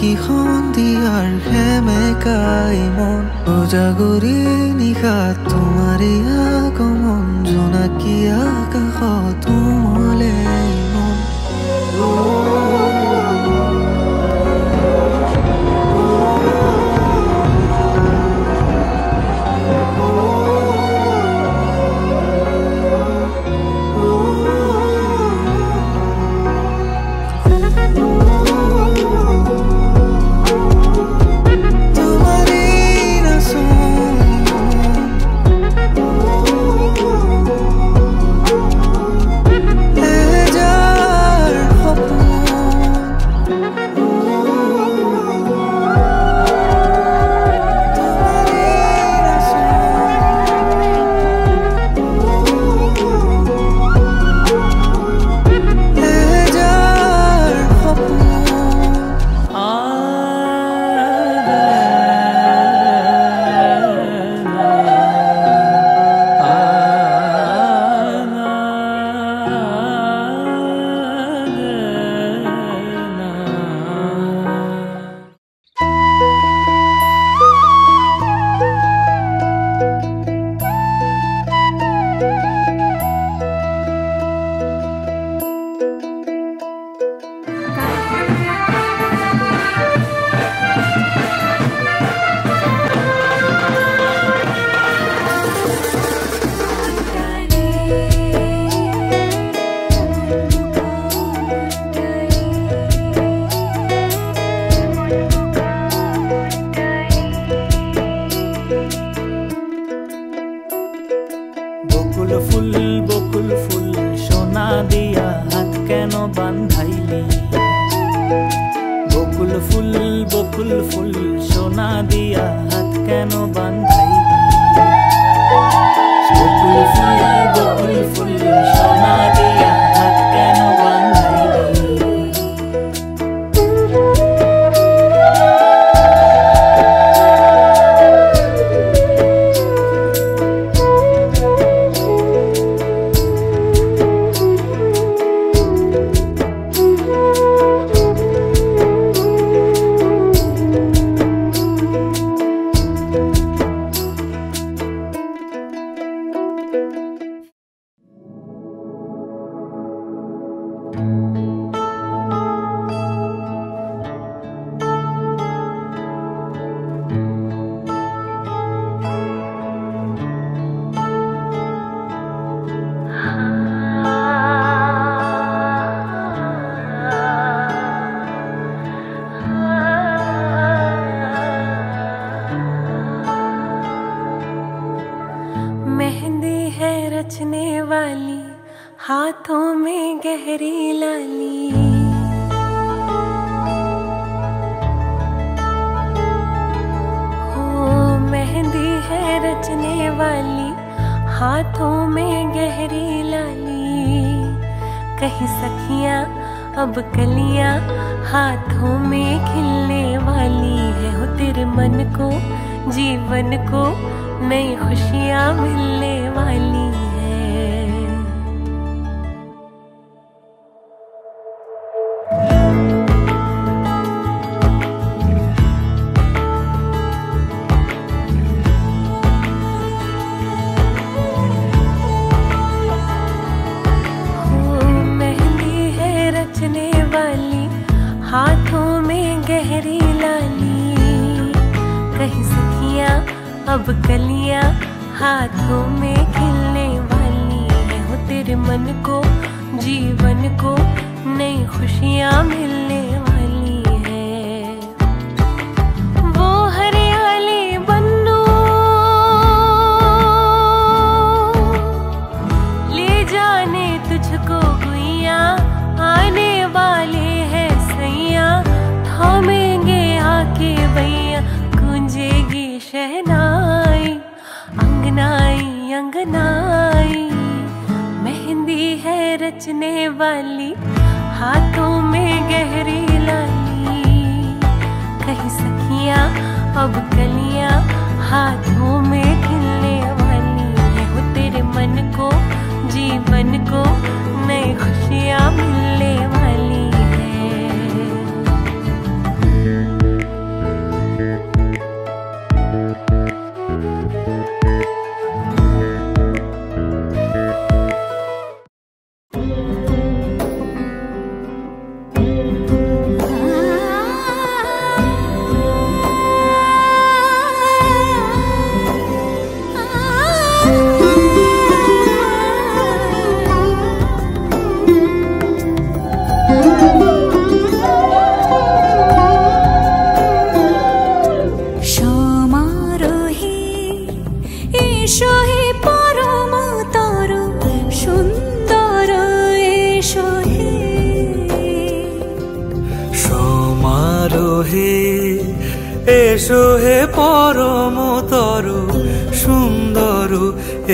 কিখন দিয়াৰহে মেকাই মন? ওজাগৰি নিশা তোমাৰ ইয়াৰ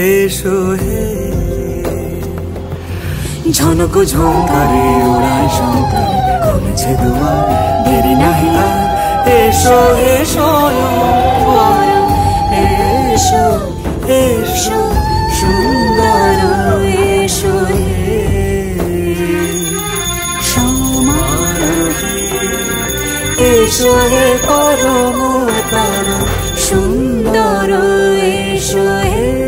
এসো হে। ঝনক ঝোঙ্কারে ওড়ায় শঙ্কর খুলেছে দুয়ার, দেরি নাহি এসো এসো এসো এসো, সুন্দর এসো এসো হে পরম সুন্দর এসো হে।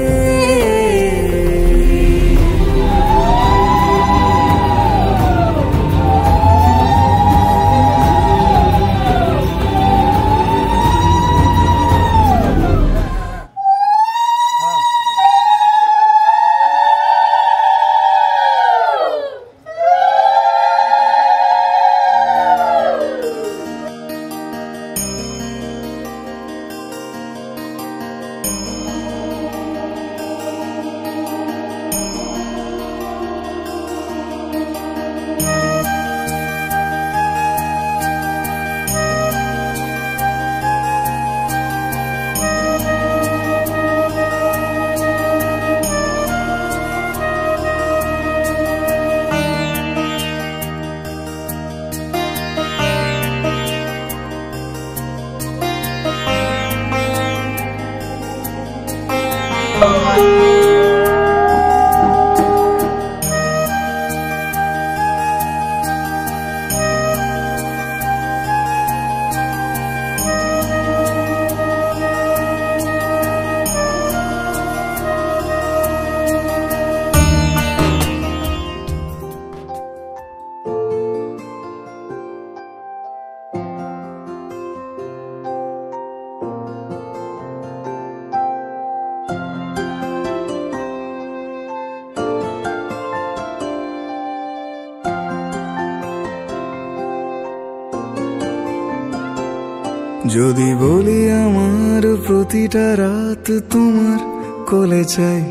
যদি বলি আমার প্রতিটা রাত তোমার কোলে চাই,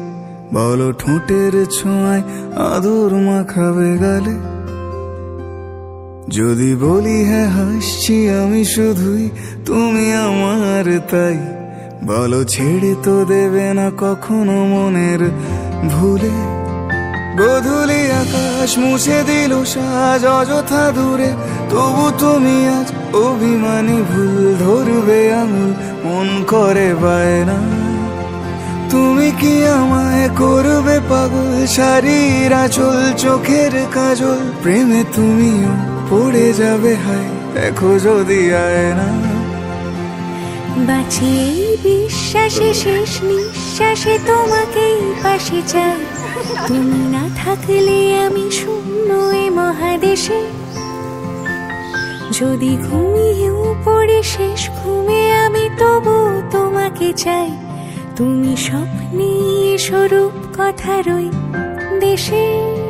বলো ঠোঁটের ছোঁয়ায় আদর মাখাবে গালে। যদি বলি হ্যাঁ হাসছি আমি শুধুই, তুমি আমার তাই, বলো ছেড়ে তো দেবে না কখনো মনের ভুলে। গধুলি আকাশ মুছে দিল সাজ অযথা দূরে, তবু তুমি আজ অভিমানী ভুল ধরবে আঙুল, মন করে বায়না। তুমি কি আমায় করবে পাগল? শাড়ির আঁচল, চোখের কাজল। প্রেমে তুমিও পড়ে যাবে হায়, দেখো যদি আয় না বাঁচি বিশ্বাসে শেষ নিঃশ্বাসে তোমাকেই পাশে চাই। তুমি না থাকলে আমি শূন্য এ মহাদেশে। যদি ঘুমিয়েও পড়ে শেষ, ঘুমে আমি তবু তোমাকে চাই। তুমি স্বপ্নে স্বরূপ কথা রই দেশে।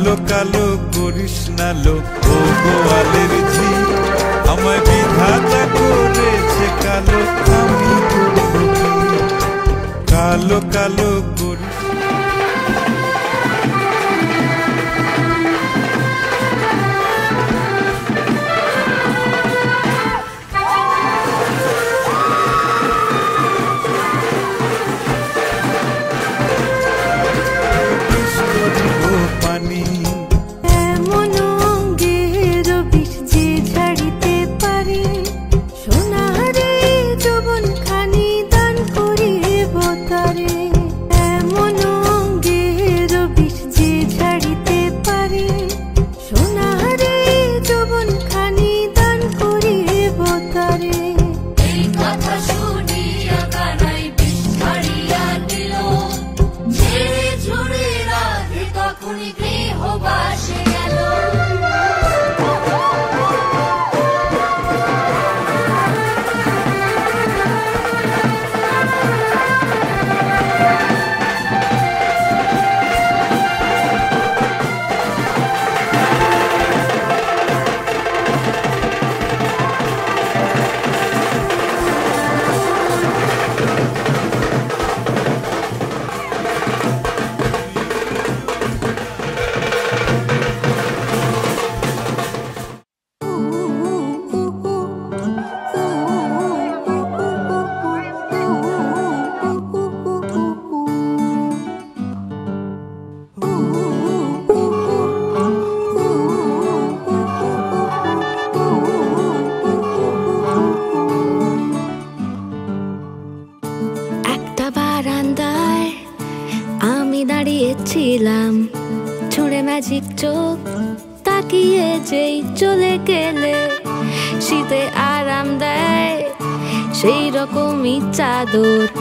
কালো কালো করিস না লো ও গোয়ালের ঝি আমায় বিধাতা করেছে কালো কালো কালো করিস Salvador.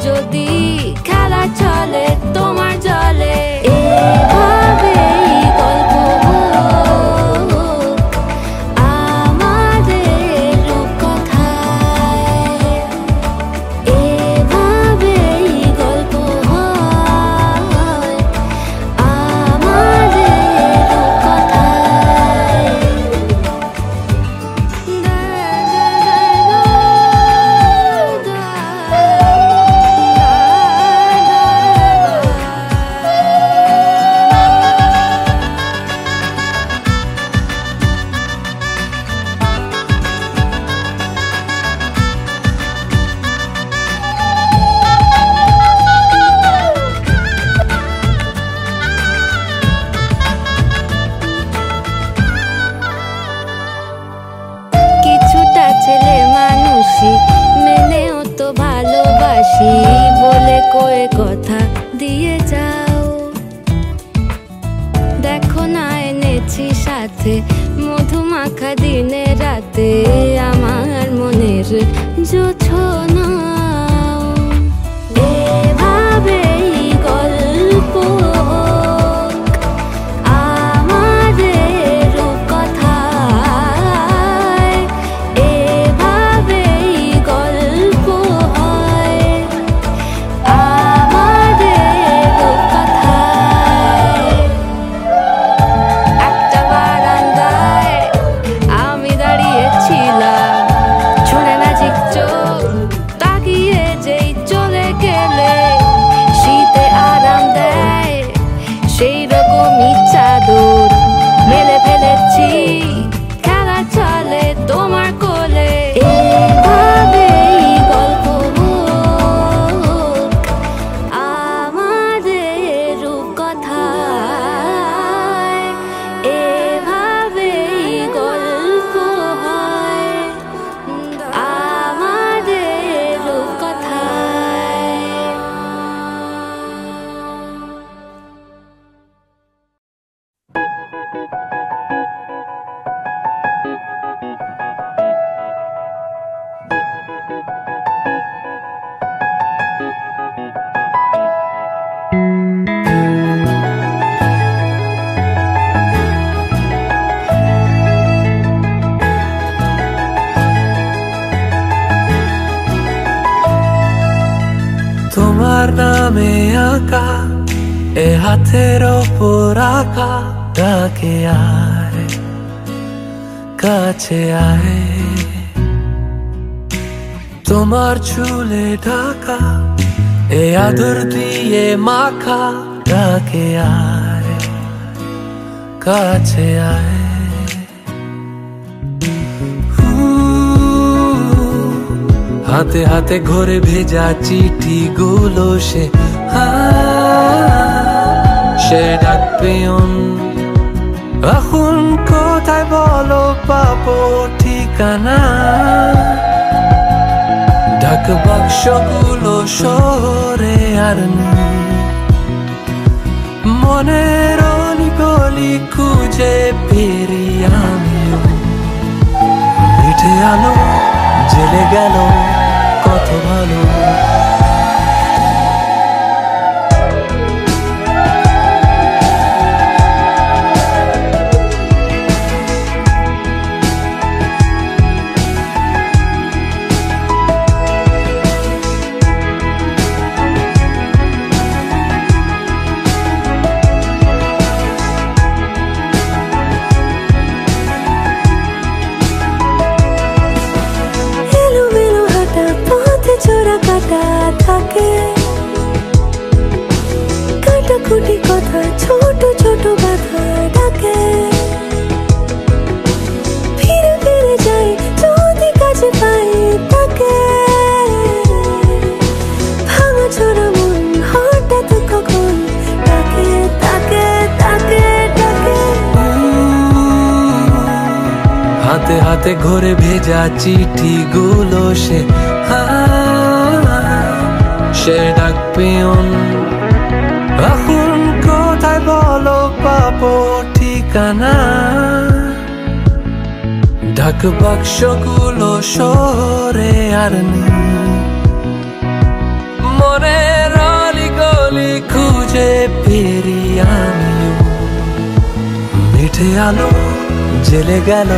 যদি কাছে আয়। হাতে হাতে ঘরে ভেজা চিঠি গুলো সে সে ডাক এখন কোথায় বলো পাপ ঠিকানা? ডাক বাক্সগুলো শহরে আর মনের গলি খুঁজে ফিরি আমিও। মিঠে আলো জেলে গেল কত ভালো। হাতে হাতে ঘরে ভেজা চিঠি গুলো সে সে ডাক পিয়ন এখন কোথায় বলো পাবো ঠিকানা? ডাক বাক্সগুলো সরে আর নেই মনের অলি গলি খুঁজে ফিরি আমিও মিঠে আলো জেলে গেল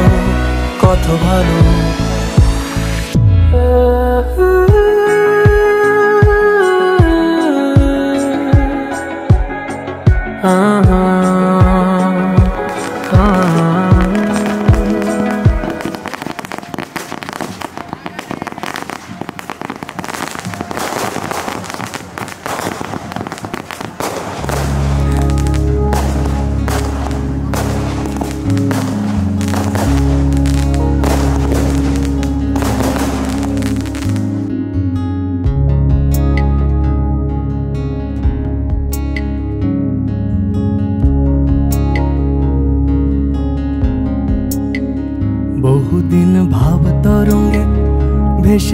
কত ভালো বহুদিন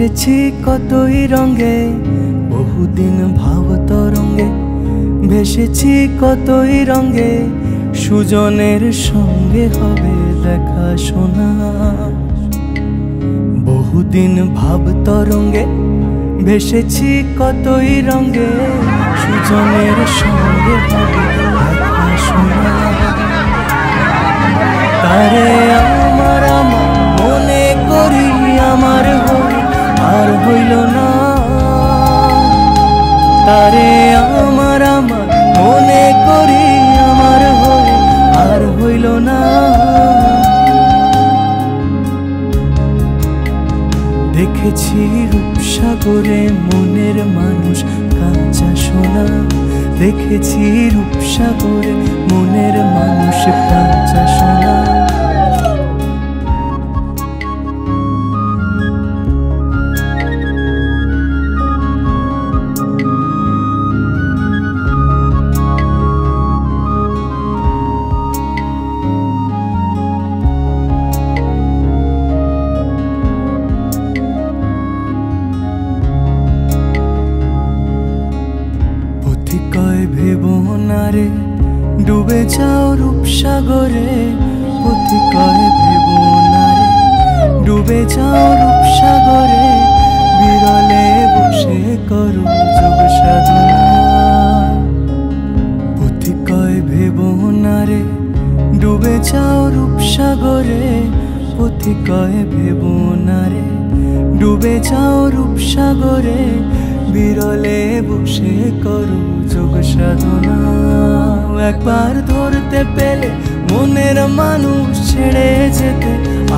ভেসেছি কতই রঙ্গে বহুদিন ভাব তরঙ্গে। ভেসেছি কতই রঙ্গে সুজনের সঙ্গে হবে দেখা শোনা। বহুদিন ভাব তরঙ্গে, ভেসেছি কতই রঙ্গে সুজনের সঙ্গে হবে দেখা শোনা। তারে আমার আমার মনে করি আমার হই আর হইল না। তারে আমার আমার মনে করি আমার হই আর হইল না। দেখেছি রূপসাগরে মনের মানুষ কাঁচা সোনা। দেখেছি রূপসাগরে মনের মানুষ কাঁচা সোনা। বিরলে বসে করো যোগ সাধনা। একবার ধরতে পেলে মনের মানুষ ছেড়ে যেতে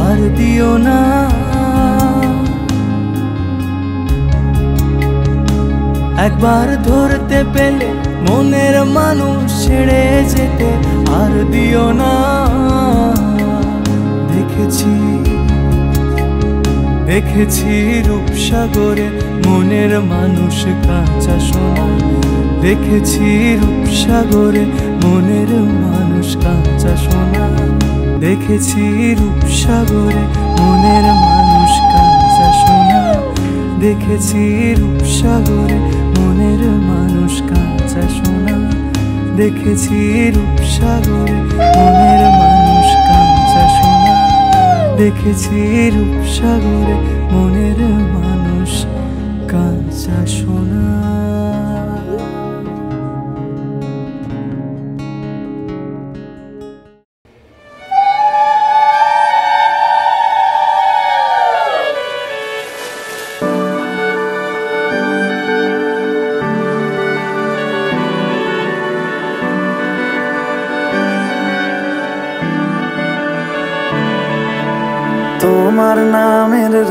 আর দিও না। একবার ধরতে পেলে মনের মানুষ ছেড়ে যেতে আর দিও না। দেখেছি দেখেছি রূপসাগরে মনের মানুষ কাঁচা সোনা। দেখেছি রূপসাগরে মনের মানুষ কাঁচা সোনা। দেখেছি রূপসাগরে মনের মানুষ কাঁচা সোনা। দেখেছি রূপসাগরে মনের মানুষ কাঁচা সোনা। দেখেছি রূপসাগরে মনের দেখেছি রূপসাগরে মনের মানুষ। কাঁচা সোনা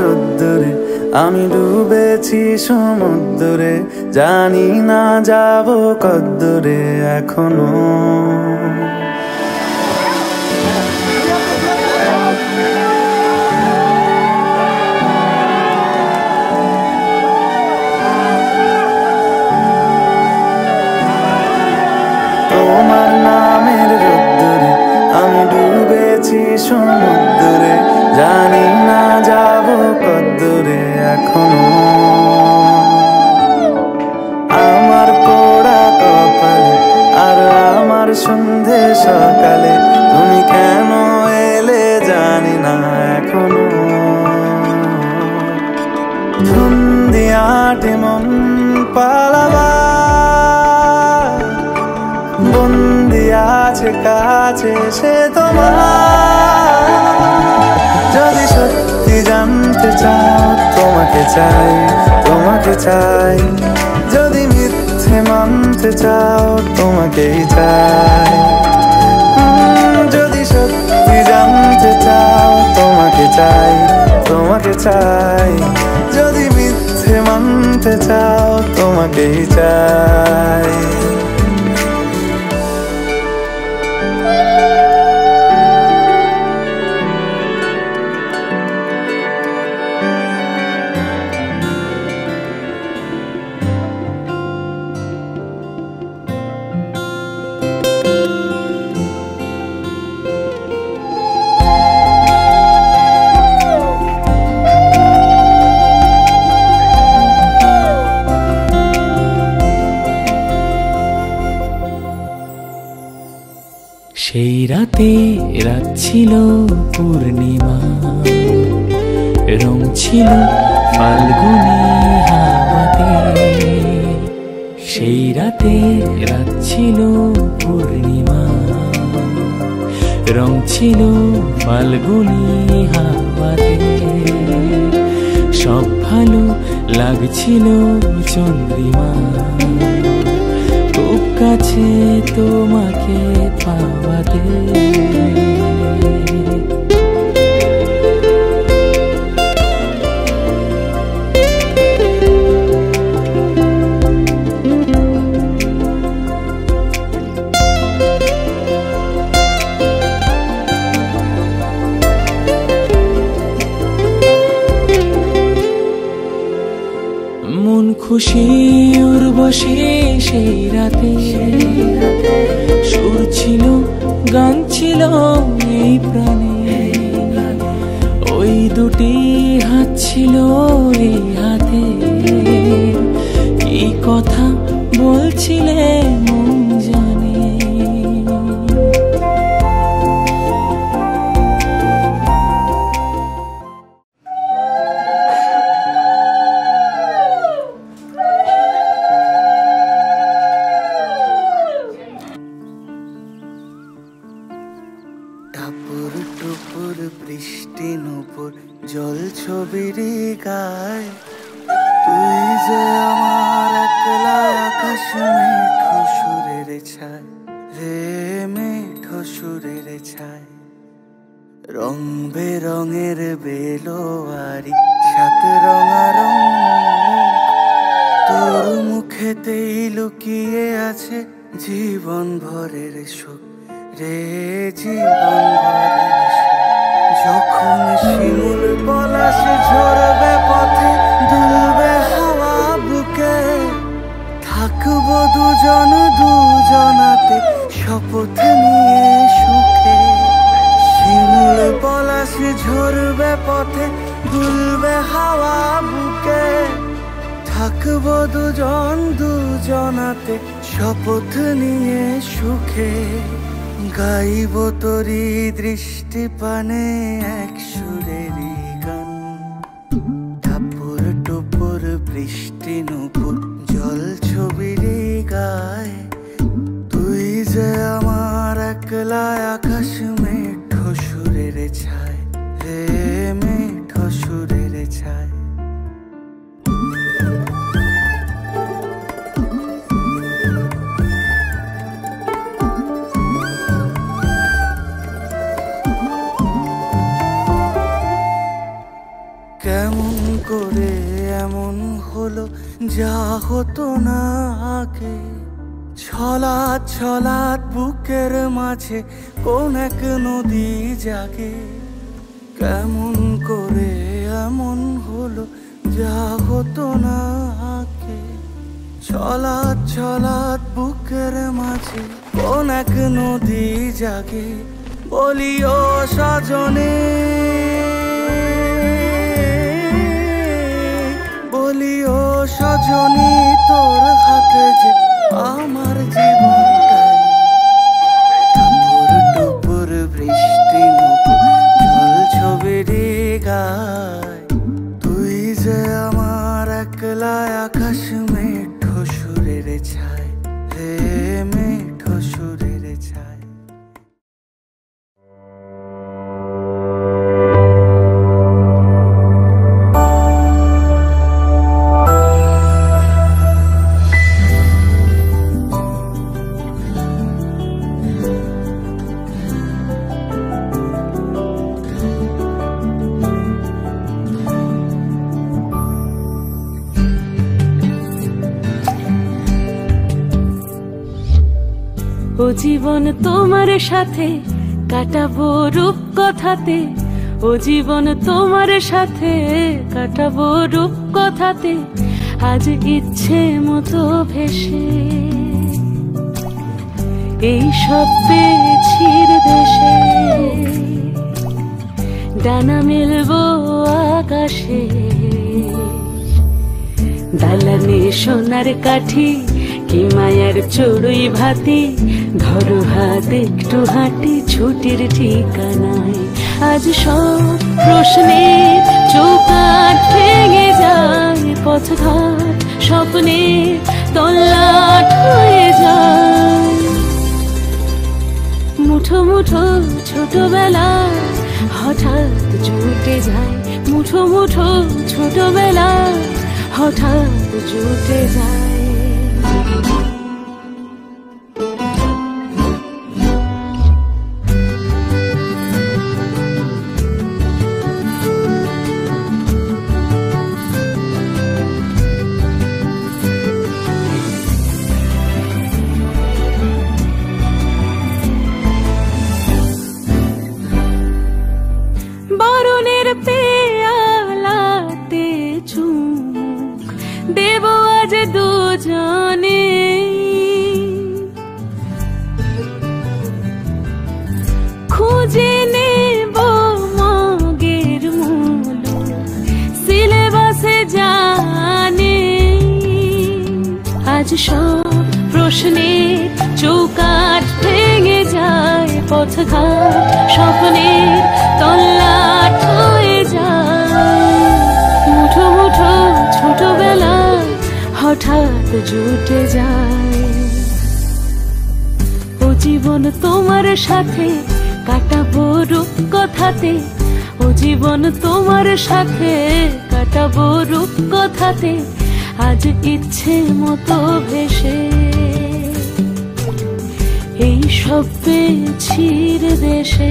রোদ্দুরে আমি ডুবেছি সমুদ্রে জানি না যাব কদ্দূরে এখনও। তোমার নামের রোদ্দুরে আমি ডুবেছি সমুদ্রে জানি না যাব কদ্দূরে এখনও। আমার পোড়া কপালে আর আমার সন্ধে সকালে তুমি কেন এলে জানি না এখনও। ধুন্দিয়াটে মন পালাবা বন্দি আছে কাছে সে তোমার চাও তোমাকে চাই তোমাকে চাই। যদি মিথ্যে মানতে চাও, তোমাকেই চাই। যদি সত্যি জানতে চাও, তোমাকে চাই তোমাকে চাই। যদি মিথ্যে মানতে চাও, তোমাকেই চাই। রাতে রাত ছিল পূর্ণিমা। রং ছিল ফাল্গুনি হাওয়াতে। সেই রাতে রাত ছিল পূর্ণিমা। রং ছিল ফাল্গুনি হাওয়াতে। সব ভালো লাগছিল চন্দ্রিমা। কাছে তোমাকে পাওয়াতে মন খুশি উর্বশী সেই রাতে সুর ছিল গান ছিল এই প্রাণে। ওই দুটি হাত ছিল যা হতো না আগে ছলাৎ ছলাৎ বুকের মাঝে কোন এক নদী জাগে। কেমন করে এমন হলো যা হতো না আগে ছলাৎ ছলাৎ বুকের মাঝে কোন এক নদী জাগে। বলি ও সজনে বলি, ও সজনী, তোর হাতে যে আমার জীবনটাই। টুপুর টুপুর বৃষ্টি মতো গায় তুই যে আমার একলা আকাশ ও জীবন তোমার সাথে কাটাবো রূপ কথাতে ও জীবন তোমার সাথে কাটাবো রূপ কথাতে আজ ইচ্ছে মতো ভেসে এই সব পেয়েছির দেশে। ডানা মেলবো আকাশে। দালানে সোনার কাঠি কি মায়ার চড়ুই ভাতি, ধরো হাত একটু হাঁটি, ছুটির ঠিকানায়। আজ সব প্রশ্নের চৌকাট ভেঙে যায়, পথঘাট স্বপ্নে তল্লাট হয়ে যায়। মুঠো মুঠো ছোটবেলা হঠাৎ জুটে যায়, মুঠো মুঠো ছোটবেলা হঠাৎ জুটে যায়। প্রশ্নের চৌকাট ভেঙে যায় পথঘাট, স্বপ্নের তল্লাট হয়ে যায়। মুঠো মুঠো ছোটবেলা হঠাৎ জুটে যায়। ও জীবন তোমার সাথে, কাটাবো রূপ কথাতে। ও জীবন তোমার সাথে, কাটাবো রূপ কথাতে। আজ ইচ্ছে মতো ভেসে এই সব পেয়েছির দেশে।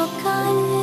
rocalle.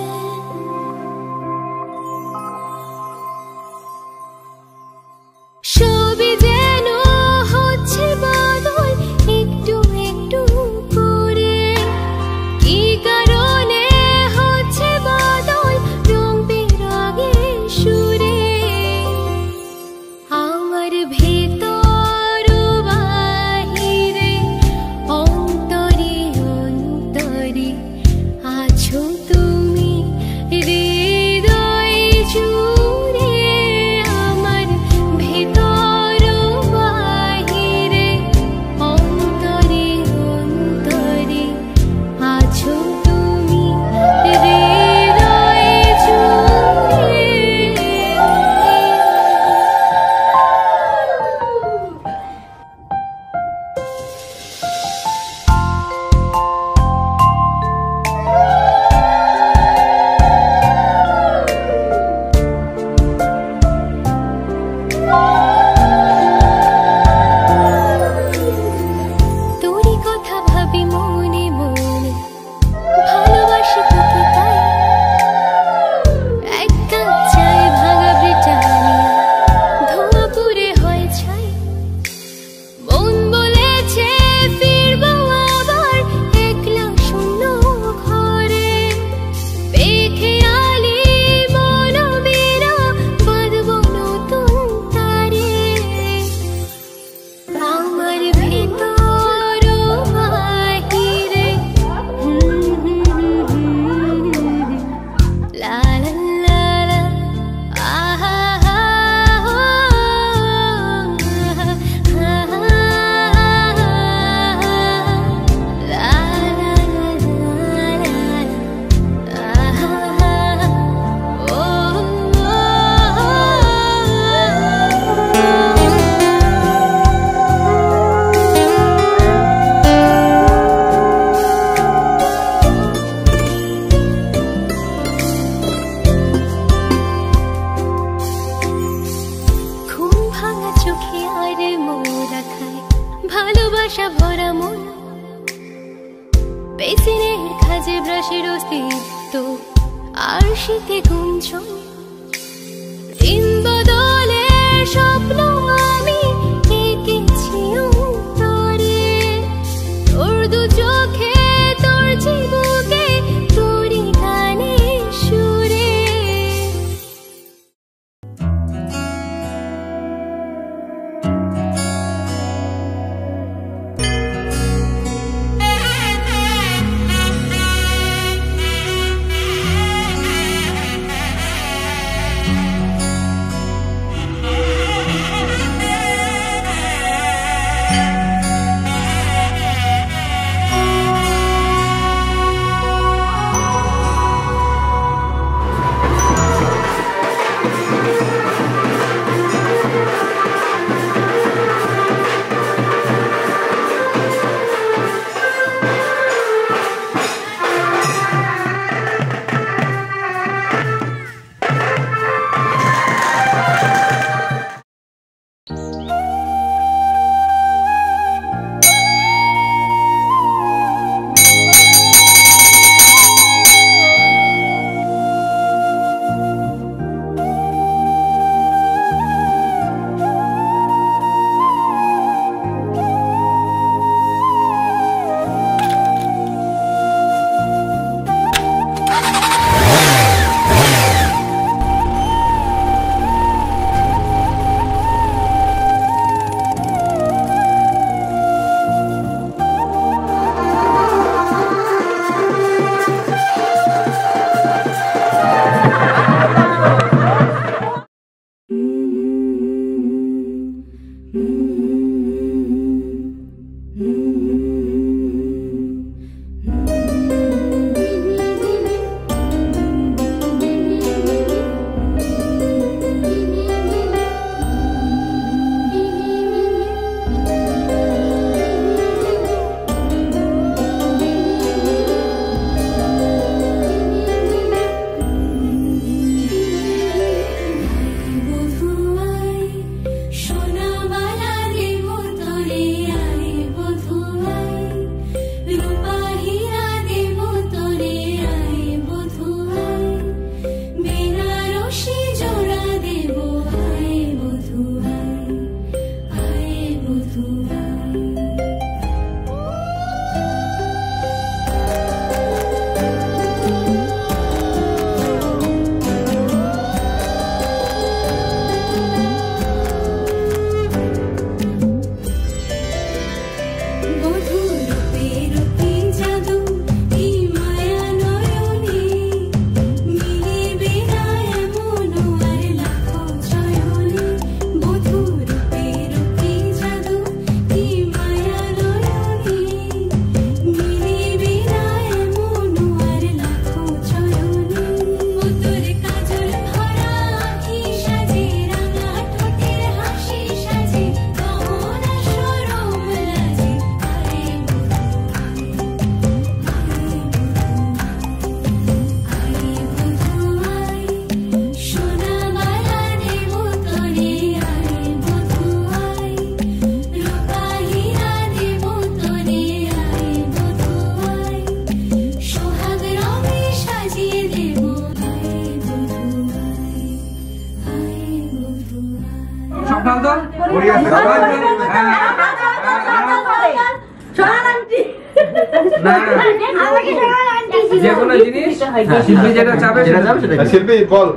শিল্পী হ্যাঁ, বল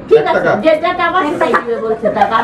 টাকা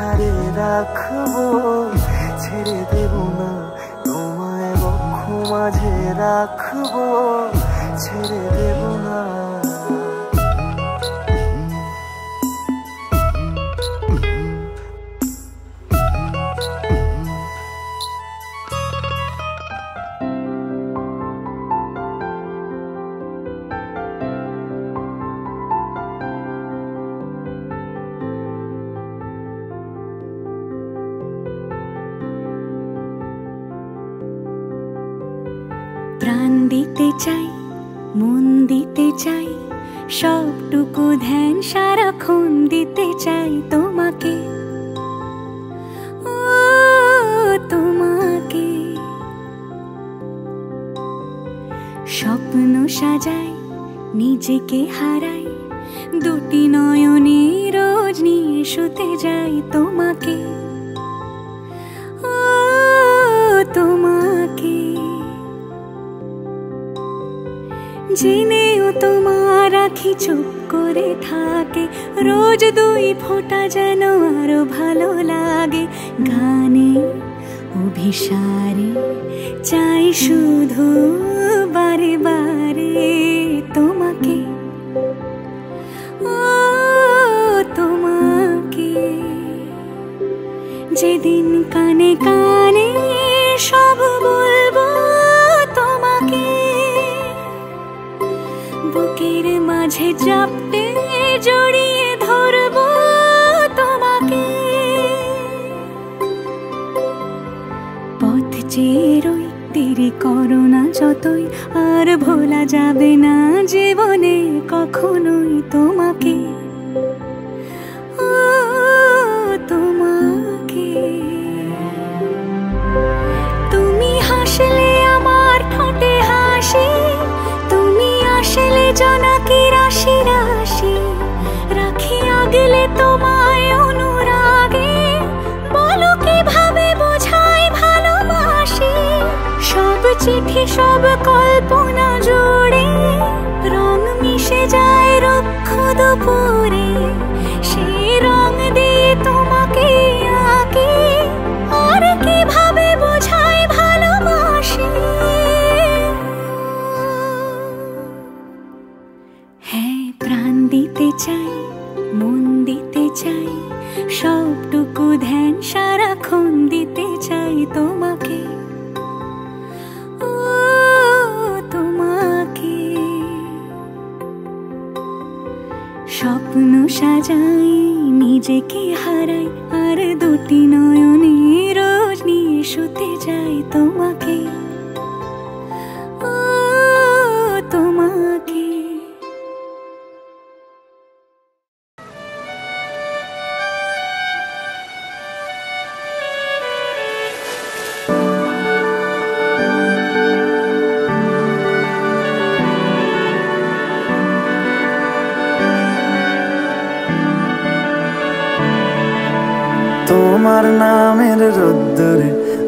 আধারে রাখব ছেড়ে দেব না তোমায় বক্ষ মাঝে রাখব ছেড়ে দেব না। চুপ করে থাকে। রোজ দুই ফোঁটা যেন আরও ভালো লাগে। গানে অভিসারে চাই শুধু কখনোই তোমাকে তোমাকে। তুমি হাসলে আমার ঠোঁটে হাসি, তুমি আসলে জনাকি রাশি রাশি রাখি আগলে তোমায় অনুরাগে, বলো কীভাবে বোঝাই ভালোবাসি। সব চিঠি, সব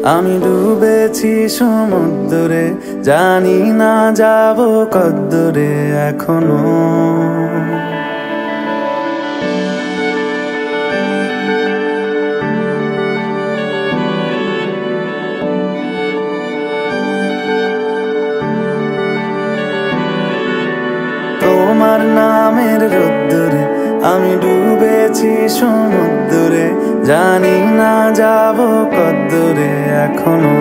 আমি ডুবেছি সমুদ্রে জানি না যাব কদ্দুরে এখনও। তোমার নামের রোদ্দুরে আমি ডুবেছি সমুদ্রে জানি না যাব কদ্দুরে এখনও।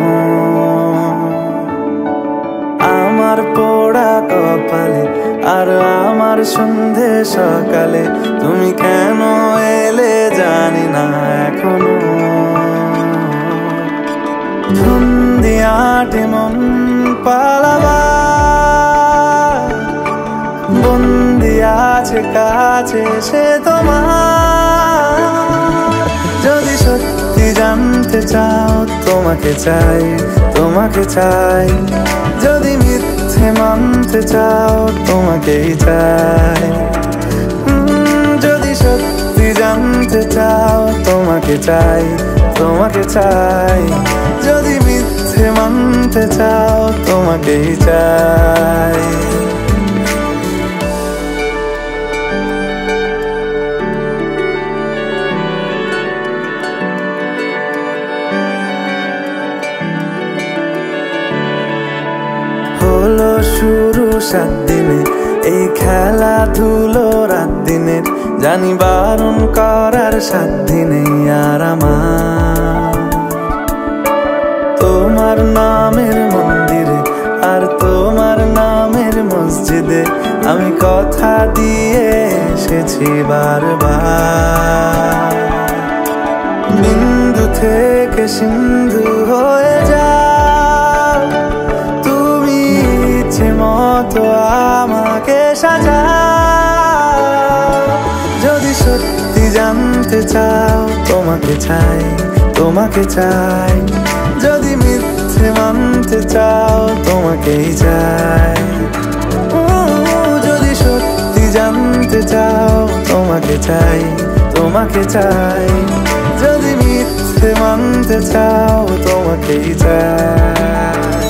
আমার পোড়া কপালে আর আমার সন্ধে সকালে তুমি কেন এলে জানি না এখনও। আটে মন পালাবা, বন্দি আছে কাছে সে তোমার চাও, তোমাকে চাই তোমাকে চাই। যদি মিথ্যে মানতে চাও, তোমাকেই চাই। যদি সত্যি জানতে চাও, তোমাকে চাই তোমাকে চাই। যদি মিথ্যে মানতে চাও, তোমাকেই চাই। সাত দিনে, এই খেলাধুলো রাত দিনের। জানি বারণ করার সাত দিনে আর তোমার নামের মন্দিরে আর তোমার নামের মসজিদে আমি কথা দিয়ে এসেছি বারবার। বিন্দু থেকে সিন্ধু হয়ে যাও ইচ্ছে মতো আমাকে সাজাও। যদি সত্যি জানতে চাও, তোমাকে চাই তোমাকে চাই। যদি মিথ্যে মানতে চাও, তোমাকেই চাই। যদি সত্যি জানতে চাও, তোমাকে চাই তোমাকে চাই। যদি মিথ্যে মানতে চাও, তোমাকেই চাই।